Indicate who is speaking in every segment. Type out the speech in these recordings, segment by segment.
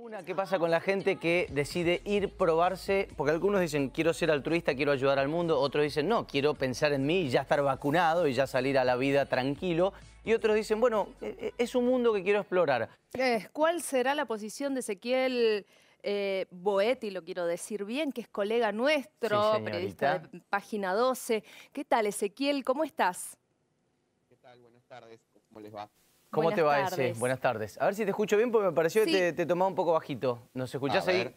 Speaker 1: vacuna, ¿qué pasa con la gente que decide ir, probarse? Porque algunos dicen, quiero ser altruista, quiero ayudar al mundo. Otros dicen, no, quiero pensar en mí y ya estar vacunado y ya salir a la vida tranquilo. Y otros dicen, bueno, e- e- es un mundo que quiero explorar.
Speaker 2: ¿Cuál será la posición de Ezequiel eh, Boetti, lo quiero decir bien, que es colega nuestro,
Speaker 1: Sí,
Speaker 2: periodista de Página 12? ¿Qué tal, Ezequiel? ¿Cómo estás?
Speaker 3: ¿Qué tal? Buenas tardes. ¿Cómo les va?
Speaker 1: ¿Cómo
Speaker 2: Buenas
Speaker 1: te va ese?
Speaker 2: tardes.
Speaker 1: Buenas tardes. A ver si te escucho bien porque me pareció
Speaker 2: Sí.
Speaker 1: que te, te tomaba un poco bajito. ¿Nos escuchás
Speaker 3: A
Speaker 1: ahí?
Speaker 3: ver,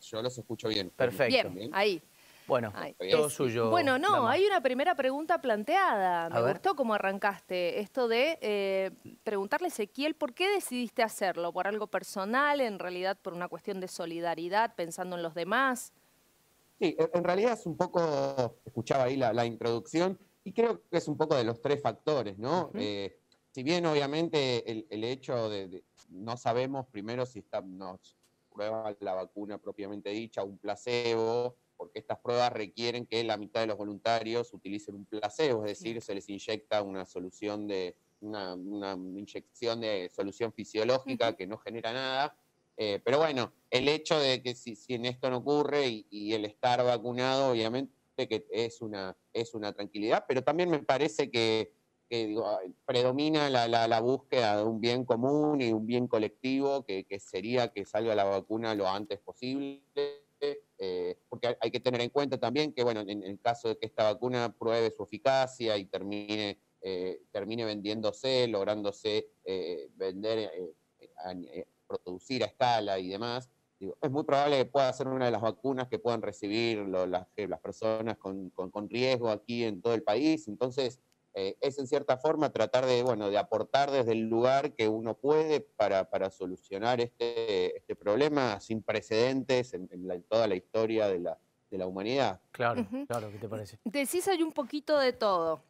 Speaker 3: Yo los escucho bien.
Speaker 1: Perfecto.
Speaker 2: Bien, ahí.
Speaker 1: Bueno,
Speaker 2: ahí.
Speaker 1: todo
Speaker 2: Es-
Speaker 1: suyo.
Speaker 2: Bueno, no,
Speaker 1: dama.
Speaker 2: hay una primera pregunta planteada.
Speaker 1: A
Speaker 2: Me
Speaker 1: ver.
Speaker 2: gustó cómo arrancaste. Esto de eh, preguntarle a Ezequiel por qué decidiste hacerlo. ¿Por algo personal? ¿En realidad por una cuestión de solidaridad, pensando en los demás?
Speaker 3: Sí, en en realidad es un poco, escuchaba ahí la, la introducción, y creo que es un poco de los tres factores, ¿no? Eh, si bien obviamente el, el hecho de, de- no sabemos primero si está, nos prueba la vacuna propiamente dicha, un placebo, porque estas pruebas requieren que la mitad de los voluntarios utilicen un placebo, es decir, se les inyecta una solución de, una, una inyección de solución fisiológica que no genera nada. Eh, pero bueno, el hecho de que si, si en esto no ocurre y, y el estar vacunado, obviamente que es una, es una tranquilidad, pero también me parece que, que, ay, predomina la, búsqueda de un bien común y un bien colectivo, que, sería que salga la vacuna lo antes posible. eh, porque hay, que tener en cuenta también que, bueno, en, el caso de que esta vacuna pruebe su eficacia y termine, eh, termine vendiéndose, lográndose eh, vender, eh, producir a escala y demás, es muy probable que pueda ser una de las vacunas que puedan recibir las, las personas con- con riesgo aquí en todo el país. Entonces, eh, es en cierta forma tratar de, bueno, de aportar desde el lugar que uno puede para, para solucionar este, este problema sin precedentes en, en la- en toda la historia de la, de la humanidad.
Speaker 1: Claro, claro, ¿qué te parece?
Speaker 2: Decís hay un poquito de todo.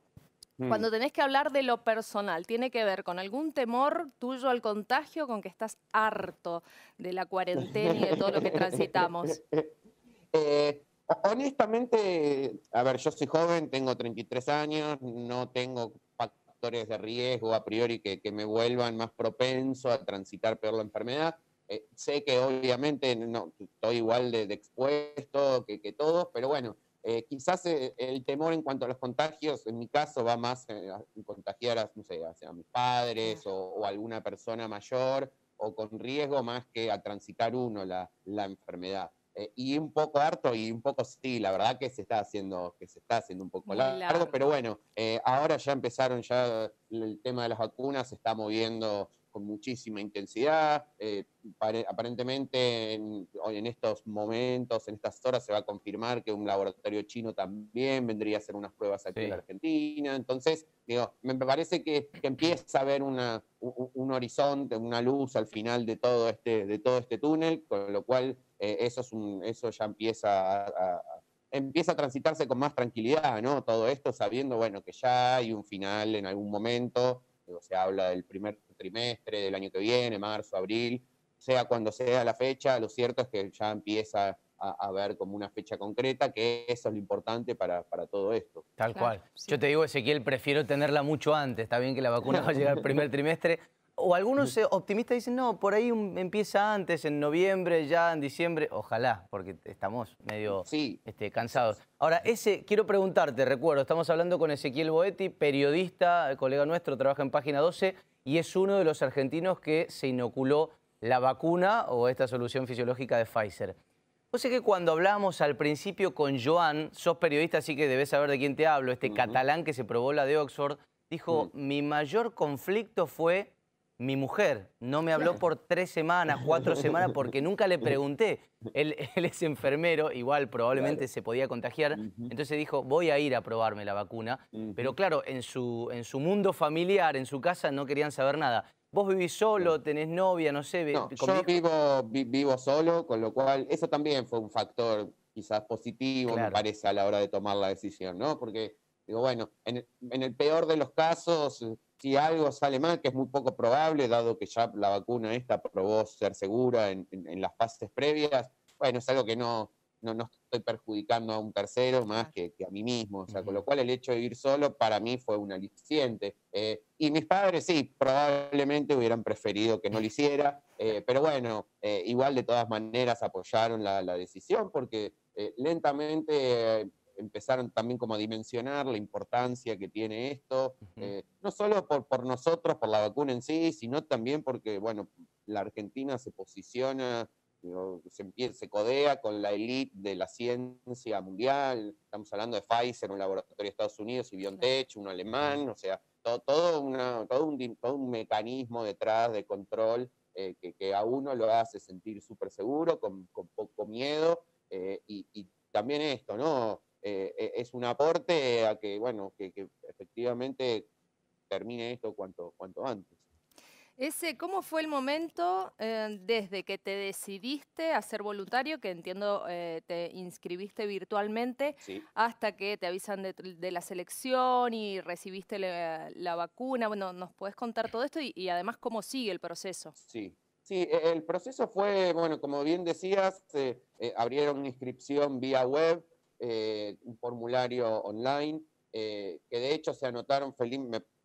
Speaker 3: Mm.
Speaker 2: Cuando tenés que hablar de lo personal, ¿tiene que ver con algún temor tuyo al contagio, con que estás harto de la cuarentena y de todo lo que transitamos?
Speaker 3: Eh, honestamente, a ver, yo soy joven, tengo 33 años, no tengo factores de riesgo a priori que, que me vuelvan más propenso a transitar peor la enfermedad. Eh, sé que obviamente no, estoy igual de, de expuesto que, que todos, pero bueno, eh, quizás eh, el temor en cuanto a los contagios, en mi caso, va más a contagiar a, no sé, a, a mis padres o, o alguna persona mayor o con riesgo más que a transitar uno la, la enfermedad. Eh, y un poco harto y un poco sí, la verdad que se está haciendo, que se está haciendo un poco largo,
Speaker 2: largo.
Speaker 3: pero bueno, eh, ahora ya empezaron, ya el tema de las vacunas se está moviendo con muchísima intensidad. eh, pare- aparentemente en, hoy en estos momentos, en estas horas, se va a confirmar que un laboratorio chino también vendría a hacer unas pruebas aquí
Speaker 1: Sí.
Speaker 3: en la Argentina. Entonces, digo, me parece que, que empieza a haber una, un, un horizonte, una luz al final de todo este, de todo este túnel, con lo cual eh, eso, es un, eso ya empieza a, empieza a transitarse con más tranquilidad, ¿no? Todo esto sabiendo, bueno, que ya hay un final en algún momento, se habla del primer trimestre del año que viene, marzo, abril, sea cuando sea la fecha, lo cierto es que ya empieza a, a ver como una fecha concreta, que eso es lo importante para, para todo esto.
Speaker 1: Tal
Speaker 2: Claro,
Speaker 1: cual.
Speaker 2: sí.
Speaker 1: Yo te digo, Ezequiel, prefiero tenerla mucho antes. Está bien que la vacuna va a llegar el primer trimestre. O algunos optimistas dicen, no, por ahí un- empieza antes, en noviembre, ya en diciembre. Ojalá, porque estamos medio
Speaker 3: Sí,
Speaker 1: este, cansados. Ahora, ese, quiero preguntarte, recuerdo, estamos hablando con Ezequiel Boetti, periodista, colega nuestro, trabaja en Página 12 y es uno de los argentinos que se inoculó la vacuna o esta solución fisiológica de Pfizer. Vos sé que cuando hablamos al principio con Joan, sos periodista, así que debes saber de quién te hablo, este catalán que se probó la de Oxford, dijo, mi mayor conflicto fue mi mujer. No me habló por tres semanas, cuatro semanas, porque nunca le pregunté. Él, él es enfermero, igual probablemente
Speaker 3: Claro.
Speaker 1: se podía contagiar. Entonces dijo, voy a ir a probarme la vacuna. Pero claro, en su, en su mundo familiar, en su casa, no querían saber nada. Vos vivís solo, tenés novia, no sé,
Speaker 3: No, yo vivo, vi- vivo solo, con lo cual eso también fue un factor quizás positivo,
Speaker 1: Claro.
Speaker 3: me parece, a la hora de tomar la decisión, ¿no? Porque, digo, bueno, en el, en el peor de los casos, si algo sale mal, que es muy poco probable, dado que ya la vacuna esta probó ser segura en, en- en las fases previas, bueno, es algo que no, no, no estoy perjudicando a un tercero más que, que a mí mismo. O sea, con
Speaker 1: Ujú.
Speaker 3: lo cual el hecho de ir solo para mí fue un aliciente. Eh, y mis padres sí, probablemente hubieran preferido que no lo hiciera. pero bueno, igual de todas maneras apoyaron la, decisión porque lentamente empezaron también como a dimensionar la importancia que tiene esto, no solo por, por nosotros, por la vacuna en sí, sino también porque, bueno, la Argentina se posiciona se, se, codea con la élite de la ciencia mundial. Estamos hablando de Pfizer, un laboratorio de Estados Unidos, y BioNTech, uno alemán, o sea, todo, todo, todo, un, todo un, mecanismo detrás de control eh, que, que, a uno lo hace sentir súper seguro, con, con, poco miedo, eh, y, y, también esto, ¿no? Eh, es un aporte a que, bueno, que, que efectivamente termine esto cuanto, cuanto antes.
Speaker 2: Ese, ¿Cómo fue el momento eh, desde que te decidiste a ser voluntario, que entiendo eh, te inscribiste virtualmente, hasta que te avisan de, la selección y recibiste la, vacuna? Bueno, ¿nos puedes contar todo esto y, además cómo sigue el proceso?
Speaker 3: Sí, sí, e, el proceso fue, bueno, como bien decías, eh, abrieron inscripción vía web, un formulario online, que de hecho se anotaron, feliz,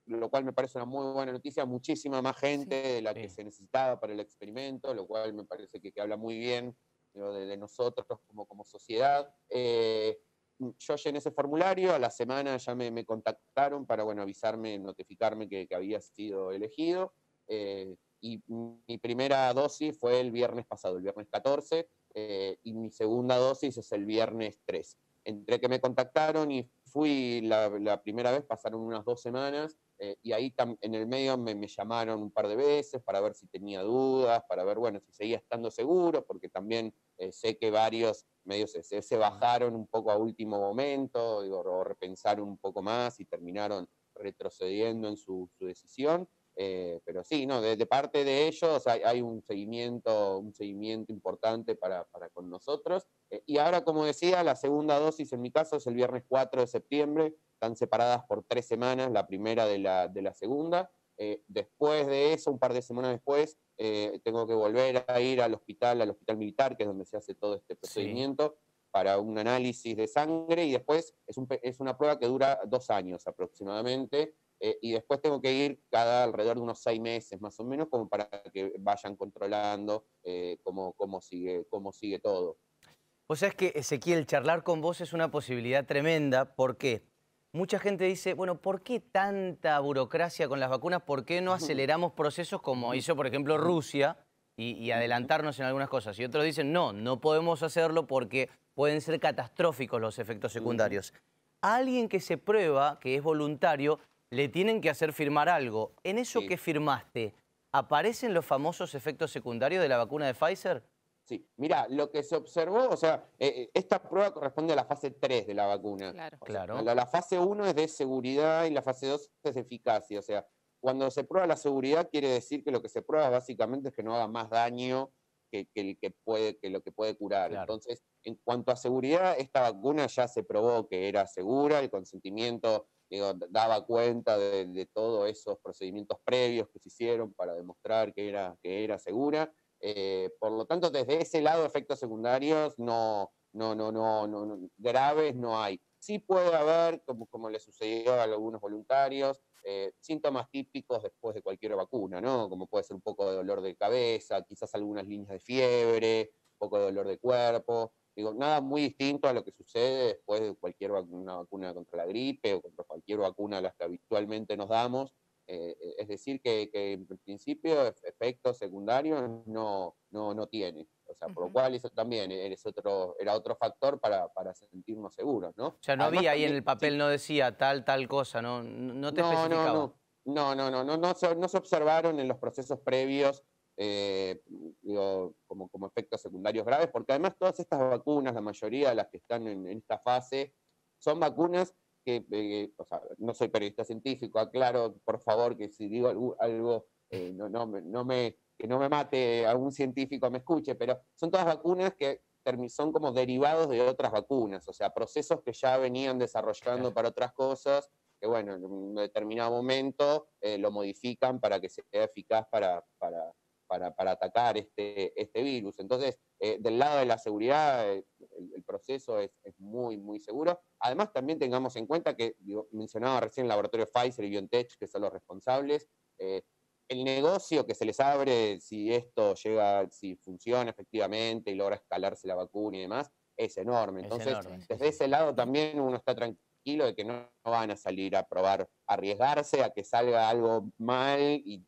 Speaker 3: lo cual me parece una muy buena noticia, muchísima más gente de la que se necesitaba para el experimento, lo cual me parece que, habla muy bien de, nosotros como, como sociedad. Eh, yo llené ese formulario, a la semana ya me, contactaron para bueno, avisarme, notificarme que, había sido elegido. Eh, y mi primera dosis fue el viernes pasado, el viernes 14, eh, y mi segunda dosis es el viernes 3. Entre que me contactaron y fui la, la primera vez, pasaron unas dos semanas, eh, y ahí en el medio me, llamaron un par de veces para ver si tenía dudas, para ver, bueno, si seguía estando seguro, porque también eh, sé que varios medios se, bajaron un poco a último momento, digo, o repensaron un poco más y terminaron retrocediendo en su, decisión. Eh, pero sí, no, de, parte de ellos hay, un seguimiento, un seguimiento importante para, para con nosotros. y ahora, como decía, la segunda dosis en mi caso es el viernes 4 de septiembre, están separadas por tres semanas, la primera de la, de la segunda. Eh, después de eso, un par de semanas después, eh, tengo que volver a ir al hospital, al hospital militar, que es donde se hace todo este procedimiento, para un análisis de sangre y después es, un, es una prueba que dura dos años aproximadamente. Eh, y después tengo que ir cada alrededor de unos seis meses más o menos, como para que vayan controlando cómo, cómo, sigue, cómo sigue todo.
Speaker 1: O sea, es que Ezequiel, charlar con vos es una posibilidad tremenda. ¿Por qué? Mucha gente dice, bueno, ¿por qué tanta burocracia con las vacunas? ¿Por qué no aceleramos procesos como hizo, por ejemplo, Rusia y, adelantarnos en algunas cosas? Y otros dicen, no, no podemos hacerlo porque pueden ser catastróficos los efectos secundarios. A alguien que se prueba, que es voluntario, le tienen que hacer firmar algo. En eso que firmaste, ¿aparecen los famosos efectos secundarios de la vacuna de Pfizer?
Speaker 3: Sí, mira, lo que se observó, o sea, eh, eh, esta prueba corresponde a la fase 3 de la vacuna.
Speaker 2: Claro.
Speaker 3: claro. La, fase 1 es de seguridad y la fase 2 es de eficacia. O sea, cuando se prueba la seguridad quiere decir que lo que se prueba básicamente es que no haga más daño que, que, que puede, que lo que puede curar. Entonces, en cuanto a seguridad, esta vacuna ya se probó que era segura, el consentimiento daba cuenta de, todos esos procedimientos previos que se hicieron para demostrar que era, que era segura. Eh, por lo tanto, desde ese lado, efectos secundarios no, no, no, no, no, graves no hay. Sí puede haber, como, como le sucedió a algunos voluntarios, eh, síntomas típicos después de cualquier vacuna, ¿no? Como puede ser un poco de dolor de cabeza, quizás algunas líneas de fiebre, un poco de dolor de cuerpo. Digo, nada muy distinto a lo que sucede después de cualquier vacuna, vacuna contra la gripe o contra cualquier vacuna a las que habitualmente nos damos. Eh, eh, es decir, que, en principio efectos secundarios no, no, no tiene. O sea, por lo cual eso también eres otro, era otro factor para, para sentirnos seguros, ¿no? O
Speaker 1: sea, no había ahí en el papel, no decía tal, tal cosa, ¿no? No te no, especificaba.
Speaker 3: No, no, no, no, no, no, se, no se observaron en los procesos previos eh, digo, como, como efectos secundarios graves, porque además todas estas vacunas, la mayoría de las que están en esta fase, son vacunas que, eh, o sea, no soy periodista científico, aclaro por favor que si digo algo, eh, no, no, no, me, que no me mate algún científico me escuche, pero son todas vacunas que son como derivados de otras vacunas, o sea, procesos que ya venían desarrollando para otras cosas, que bueno, en un determinado momento eh, lo modifican para que sea eficaz para, para, para, atacar este, este virus. Entonces, eh, del lado de la seguridad, eh, el, proceso es, muy, muy seguro. Además, también tengamos en cuenta que, mencionaba recién el laboratorio Pfizer y BioNTech, que son los responsables, eh, el negocio que se les abre, si esto llega, si funciona efectivamente y logra escalarse la vacuna y demás, es enorme. Entonces, desde ese lado también uno está tranquilo de que no, van a salir a probar, a arriesgarse a que salga algo mal y,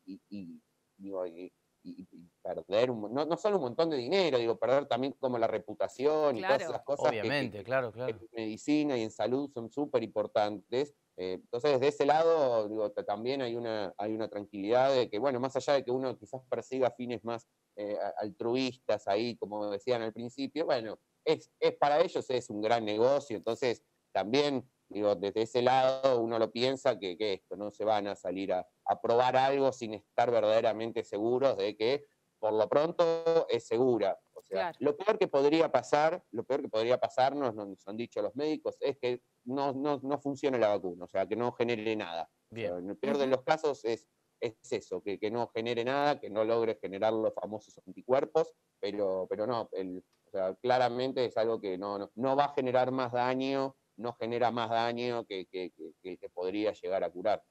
Speaker 3: perder, no, solo un montón de dinero, digo, perder también como la reputación y todas esas cosas
Speaker 1: Obviamente, claro, claro.
Speaker 3: en medicina y en salud son súper importantes. Eh, entonces, desde ese lado, digo, también hay una, hay una tranquilidad de que, bueno, más allá de que uno quizás persiga fines más eh, altruistas ahí, como decían al principio, bueno, es, es, para ellos es un gran negocio, entonces también, digo, desde ese lado uno lo piensa que, que esto, no se van a salir a, a probar algo sin estar verdaderamente seguros de que por lo pronto es segura. O sea, lo peor que podría pasar, lo peor que podría pasarnos, nos han dicho los médicos, es que no, no, no funcione la vacuna, o sea, que no genere nada. en el peor de los casos es, es eso, que, que, no genere nada, que no logre generar los famosos anticuerpos, pero, pero no, el, o sea, claramente es algo que no, no, va a generar más daño, no genera más daño que, que, que, que podría llegar a curar.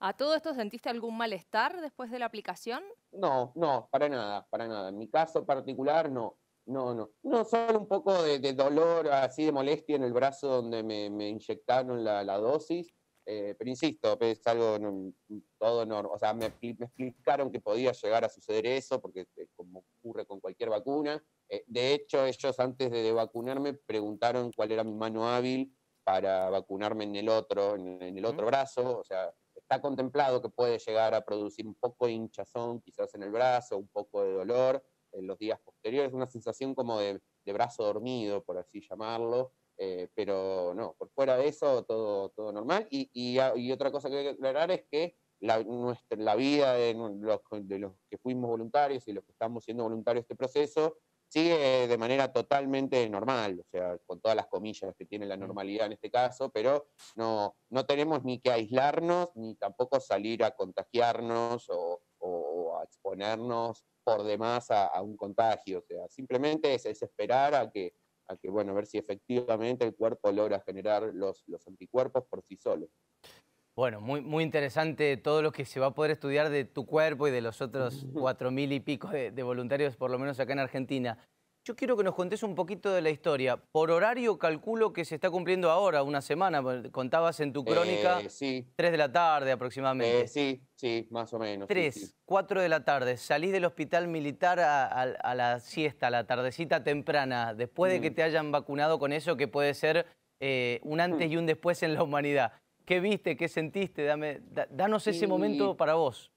Speaker 2: ¿A todo esto sentiste algún malestar después de la aplicación?
Speaker 3: No, no, para nada, para nada. En mi caso particular, no. No, no. No, solo un poco de, dolor, así de molestia en el brazo donde me, inyectaron la, dosis. Eh, pero insisto, es algo todo normal. O sea, me, explicaron que podía llegar a suceder eso, porque como ocurre con cualquier vacuna. Eh, de hecho, ellos antes de, vacunarme preguntaron cuál era mi mano hábil para vacunarme en el otro, en, en el otro brazo. O sea, está contemplado que puede llegar a producir un poco de hinchazón, quizás en el brazo, un poco de dolor en los días posteriores, una sensación como de, brazo dormido, por así llamarlo, eh, pero no, por fuera de eso todo, todo normal. Y, otra cosa que hay que aclarar es que la, nuestra, la vida de los, de los que fuimos voluntarios y los que estamos siendo voluntarios de este proceso sigue de manera totalmente normal, o sea, con todas las comillas que tiene la normalidad en este caso, pero no, no tenemos ni que aislarnos, ni tampoco salir a contagiarnos o, a exponernos por demás a, un contagio, o sea, simplemente es, esperar a que, a que, bueno, ver si efectivamente el cuerpo logra generar los, los anticuerpos por sí solo.
Speaker 1: Bueno, muy, muy interesante todo lo que se va a poder estudiar de tu cuerpo y de los otros cuatro mil y pico de, voluntarios, por lo menos acá en Argentina. Yo quiero que nos contes un poquito de la historia. Por horario calculo que se está cumpliendo ahora, una semana. Contabas en tu crónica, eh, sí. tres de la tarde aproximadamente.
Speaker 3: Eh, sí, sí, más o menos.
Speaker 1: Tres, cuatro de la tarde. Salís del hospital militar a, la siesta, a la tardecita temprana, después de que mm. te hayan vacunado con eso que puede ser eh, un antes mm. y un después en la humanidad. ¿Qué viste? ¿Qué sentiste? Dame, danos ese momento para vos.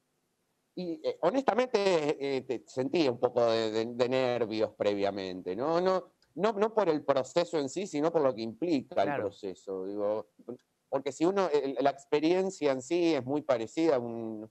Speaker 3: Y eh, honestamente eh, sentí un poco de, nervios previamente, ¿no? No, no, no por el proceso en sí, sino por lo que implica el proceso. Digo, porque si uno, la experiencia en sí es muy parecida a un,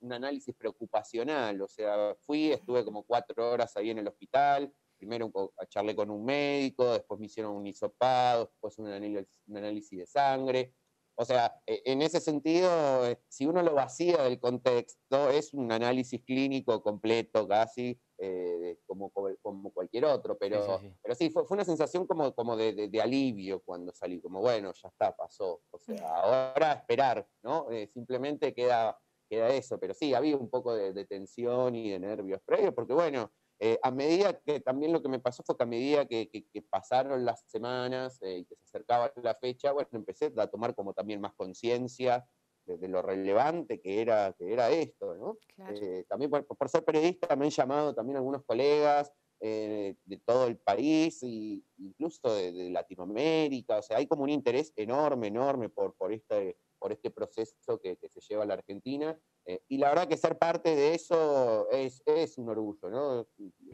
Speaker 3: un análisis preocupacional, o sea, fui, estuve como cuatro horas ahí en el hospital, primero charlé con un médico, después me hicieron un hisopado, después un análisis de sangre, o sea, e, en ese sentido, eh, si uno lo vacía del contexto, es un análisis clínico completo casi, eh, como, como, cualquier otro, pero sí, pero sí fue, fue, una sensación como, como de, de, alivio cuando salí, como bueno, ya está, pasó. O sea, ahora esperar, ¿no? Eh, simplemente queda, queda eso, pero sí, había un poco de, de tensión y de nervios previos, porque bueno, eh, a medida que también lo que me pasó fue que a medida que, pasaron las semanas eh, y que se acercaba la fecha, bueno, empecé a tomar como también más conciencia de, lo relevante que era, que era esto, ¿no? Eh, también por, ser periodista me han llamado también algunos colegas de todo el país, e incluso de, Latinoamérica, o sea, hay como un interés enorme, enorme por, por este por este proceso que, se lleva a la Argentina. Eh, y la verdad que ser parte de eso es, un orgullo, ¿no?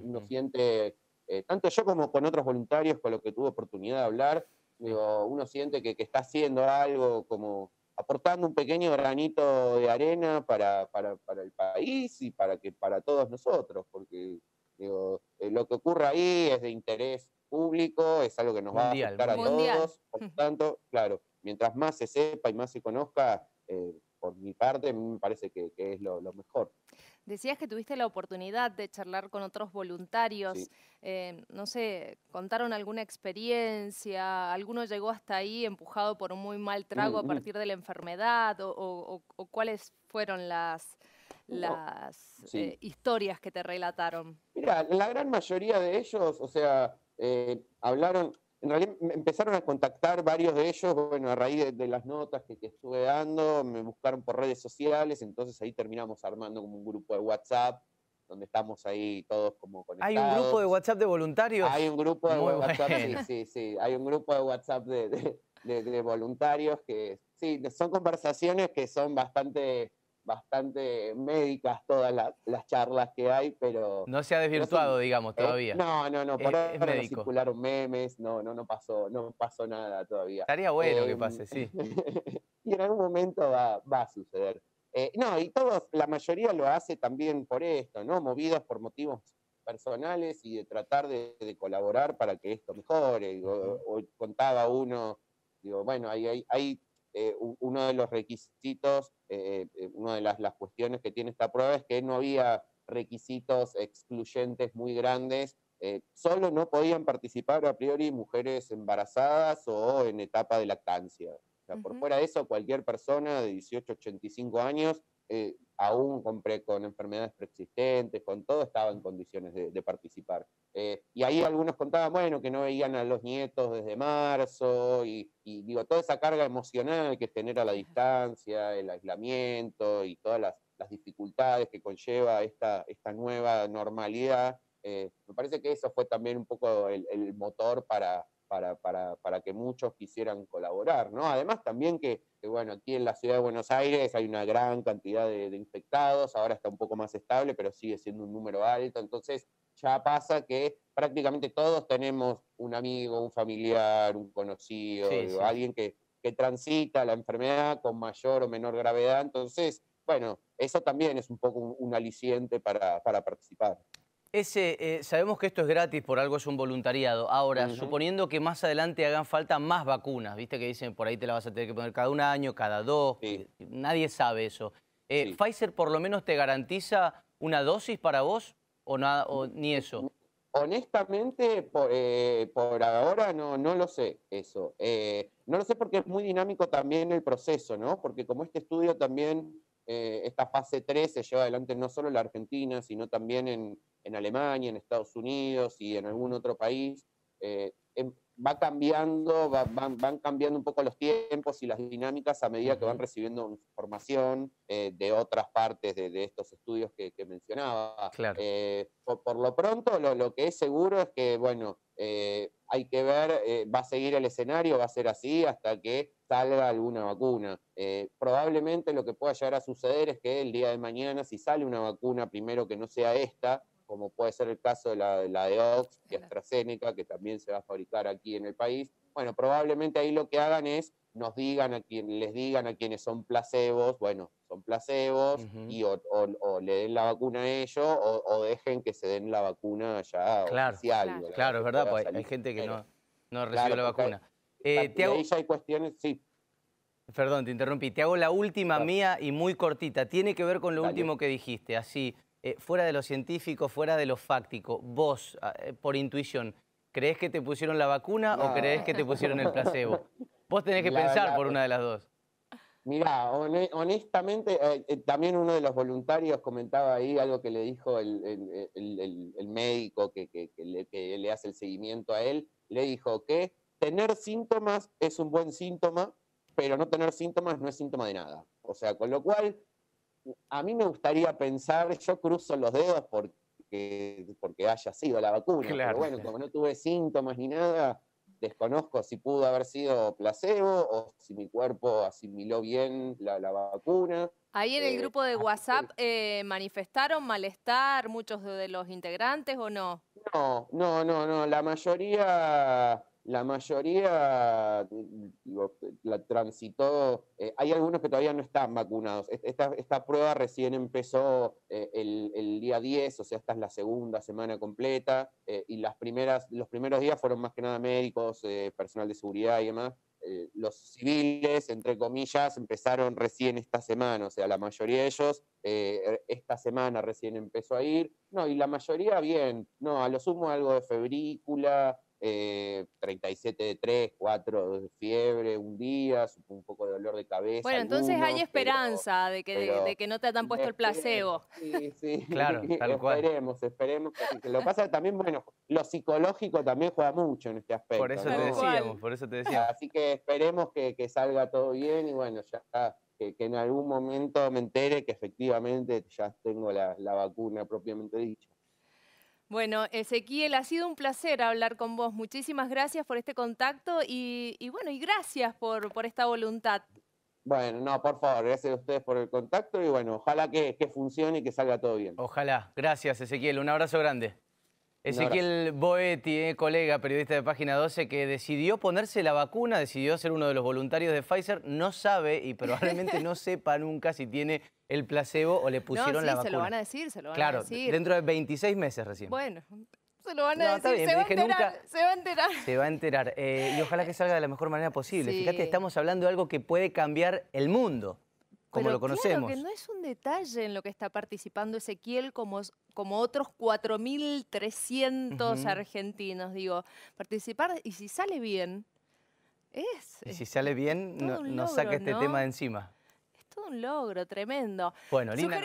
Speaker 3: Uno siente, eh, tanto yo como con otros voluntarios con los que tuve oportunidad de hablar, uno siente que, está haciendo algo como aportando un pequeño granito de arena para, el país y para, que, para todos nosotros, porque digo, eh, lo que ocurre ahí es de interés público, es algo que nos va a afectar a todos, por tanto, claro, mientras más se sepa y más se conozca, eh, por mi parte, me parece que, es lo, mejor.
Speaker 2: Decías que tuviste la oportunidad de charlar con otros voluntarios. Eh, no sé, ¿contaron alguna experiencia? ¿Alguno llegó hasta ahí empujado por un muy mal trago a mm, mm. partir de la enfermedad? ¿O, cuáles fueron las, las eh, historias que te relataron?
Speaker 3: Mira, la gran mayoría de ellos, o sea, eh, hablaron, en realidad empezaron a contactar varios de ellos, bueno, a raíz de, las notas que, estuve dando, me buscaron por redes sociales, entonces ahí terminamos armando como un grupo de WhatsApp, donde estamos ahí todos como conectados.
Speaker 1: ¿Hay un grupo de WhatsApp de voluntarios?
Speaker 3: Hay un grupo de WhatsApp, sí, sí, sí, hay un grupo de WhatsApp de voluntarios que, sí, son conversaciones que son bastante bastante médicas todas las charlas que hay, pero...
Speaker 1: No se ha desvirtuado, digamos, eh, todavía.
Speaker 3: no, no, no, por ahora no circularon memes, no, no, no pasó, no pasó nada todavía.
Speaker 1: Estaría bueno que em, pase, sí.
Speaker 3: y en algún momento va, a suceder. Eh, no, y todos, la mayoría lo hace también por esto, ¿no? Movidos por motivos personales y de tratar de, colaborar para que esto mejore. Hoy contaba uno, digo, bueno, hay, hay, hay eh, uno de los requisitos, eh, eh, una de las, cuestiones que tiene esta prueba es que no había requisitos excluyentes muy grandes, solo no podían participar a priori mujeres embarazadas o en etapa de lactancia. Por fuera de eso, cualquier persona de 18 85 años eh, aún compré con enfermedades preexistentes, con todo, estaba en condiciones de, participar. Eh, y ahí algunos contaban, bueno, que no veían a los nietos desde marzo, y, digo, toda esa carga emocional que genera la distancia, el aislamiento y todas las, dificultades que conlleva esta, esta nueva normalidad, eh, me parece que eso fue también un poco el motor para, para, para, para, que muchos quisieran colaborar, ¿no? Además también que, bueno, aquí en la ciudad de Buenos Aires hay una gran cantidad de, infectados, ahora está un poco más estable, pero sigue siendo un número alto, entonces ya pasa que prácticamente todos tenemos un amigo, un familiar, un conocido, alguien que, que transita la enfermedad con mayor o menor gravedad, entonces, bueno, eso también es un poco un, aliciente para, para participar.
Speaker 1: Ese, eh, sabemos que esto es gratis, por algo es un voluntariado. Ahora, suponiendo que más adelante hagan falta más vacunas, viste que dicen por ahí te la vas a tener que poner cada un año, cada dos, nadie sabe eso. Eh, ¿Pfizer por lo menos te garantiza una dosis para vos o, nada, o ni eso?
Speaker 3: Honestamente, por, eh, ahora no, no lo sé eso. no lo sé porque es muy dinámico también el proceso, ¿no? Porque como este estudio también, esta fase 3 se lleva adelante no solo en la Argentina, sino también en, en Alemania, en Estados Unidos y en algún otro país, eh, em, va cambiando, van, cambiando un poco los tiempos y las dinámicas a medida que van recibiendo información eh, de otras partes de, estos estudios que, mencionaba. Eh, por, lo pronto, lo, que es seguro es que, bueno, hay que ver, va a seguir el escenario, va a ser así hasta que salga alguna vacuna. probablemente lo que pueda llegar a suceder es que el día de mañana, si sale una vacuna, primero que no sea esta, como puede ser el caso de la, de Ox y AstraZeneca, que también se va a fabricar aquí en el país, bueno, probablemente ahí lo que hagan es nos digan a quien les digan a quienes son placebos, bueno, son placebos, y o, le den la vacuna a ellos, o, dejen que se den la vacuna ya
Speaker 1: claro,
Speaker 3: oficial.
Speaker 1: Claro, es verdad, pues hay gente que no, no recibió la vacuna.
Speaker 3: Eh, ahí ya hay cuestiones, sí.
Speaker 1: Perdón, te interrumpí. Te hago la última mía y muy cortita. Tiene que ver con lo último que dijiste, así eh, fuera de lo científico, fuera de lo fáctico, vos, ah, eh, por intuición, ¿crees que te pusieron la vacuna o crees que te pusieron el placebo? Vos tenés que pensar por una de las dos.
Speaker 3: Mirá, honestamente, eh, también uno de los voluntarios comentaba ahí algo que le dijo el, médico que, le, le, hace el seguimiento a él, le dijo que tener síntomas es un buen síntoma, pero no tener síntomas no es síntoma de nada. O sea, con lo cual a mí me gustaría pensar, yo cruzo los dedos porque, porque haya sido la vacuna, pero bueno, como no tuve síntomas ni nada, desconozco si pudo haber sido placebo o si mi cuerpo asimiló bien la, vacuna.
Speaker 2: Ahí en el eh, grupo de WhatsApp eh, manifestaron malestar muchos de los integrantes o no?
Speaker 3: No, no, no, no. La mayoría la mayoría la transitó, eh, hay algunos que todavía no están vacunados. Esta, prueba recién empezó eh, el, día 10, o sea, esta es la segunda semana completa, eh, y las primeras, los primeros días fueron más que nada médicos, personal de seguridad y demás. los civiles, entre comillas, empezaron recién esta semana, o sea, la mayoría de ellos esta semana recién empezó a ir. No, y la mayoría bien, no, a lo sumo algo de febrícula, 37 de 3, 4 de fiebre un día, un poco de dolor de cabeza.
Speaker 2: Bueno, entonces hay esperanza de, que, de, que no te han puesto el placebo.
Speaker 3: Sí, sí.
Speaker 1: claro, tal cual.
Speaker 3: Esperemos, esperemos. Que, lo pasa también, bueno, lo psicológico también juega mucho en este aspecto.
Speaker 1: Por eso te decíamos, por eso te decíamos.
Speaker 3: Así que esperemos que, que salga todo bien y bueno, ya que, que, en algún momento me entere que efectivamente ya tengo la, la vacuna propiamente dicha.
Speaker 2: Bueno, Ezequiel, ha sido un placer hablar con vos. Muchísimas gracias por este contacto y, bueno, y gracias por, por, esta voluntad.
Speaker 3: Bueno, no, por favor, gracias a ustedes por el contacto y bueno, ojalá que, que funcione y que salga todo bien.
Speaker 1: Ojalá. Gracias, Ezequiel. Un abrazo grande. Ezequiel Boetti, eh, colega, periodista de Página 12, que decidió ponerse la vacuna, decidió ser uno de los voluntarios de Pfizer, no sabe y probablemente no sepa nunca si tiene el placebo o le pusieron la vacuna.
Speaker 2: se lo van a decir, se lo van
Speaker 1: a
Speaker 2: decir.
Speaker 1: dentro de 26 meses recién.
Speaker 2: Bueno, se lo van a decir, se, va a enterar, se va a enterar.
Speaker 1: Se va a enterar. y ojalá que salga de la mejor manera posible. Fíjate, estamos hablando de algo que puede cambiar el mundo como lo conocemos.
Speaker 2: Claro que no es un detalle en lo que está participando Ezequiel como, como otros 4.300 argentinos. Digo, participar y si sale bien, es...
Speaker 1: Y si sale bien, no, nos saca este tema de encima.
Speaker 2: Es todo un logro tremendo.
Speaker 1: Bueno, Lina.